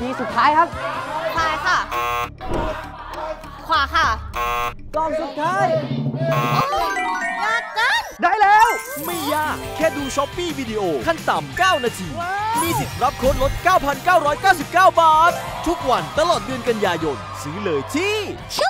ทีสุดท้ายครับ ซ้ายค่ะ ขวาค่ะกล่องสุดท้าย โอ้ยยากจังได้แล้ว ไม่ยาก แค่ดูช้อปปี้วิดีโอขั้นต่ำ 9 นาที มีสิทธิ์รับโค้ดลด 9,999 บาท ทุกวันตลอดเดือนกันยายน ซื้อเลยที่ ชุบ